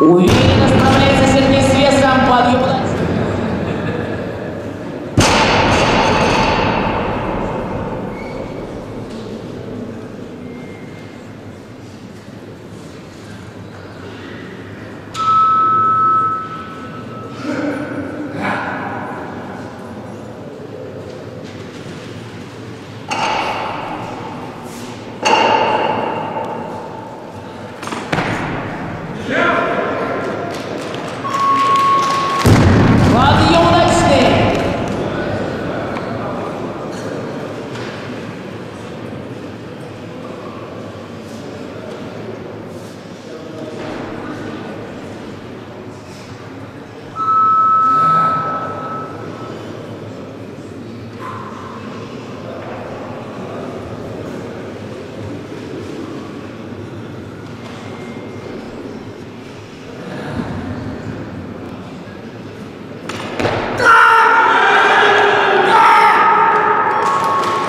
Hoje nós trabalhamos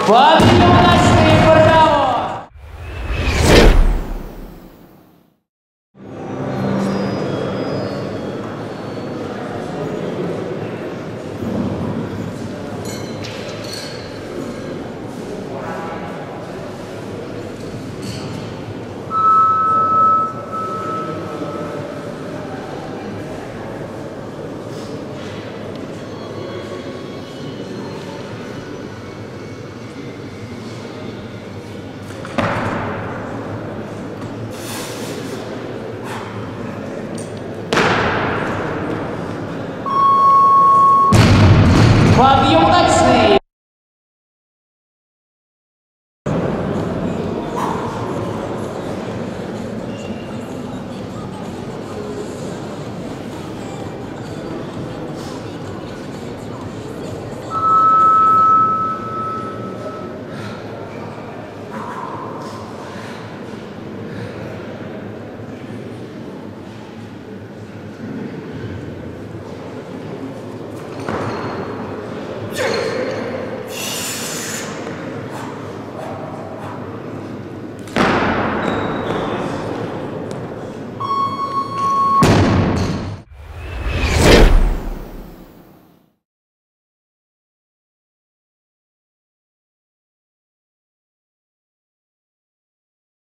Bobby Fabio Taxi.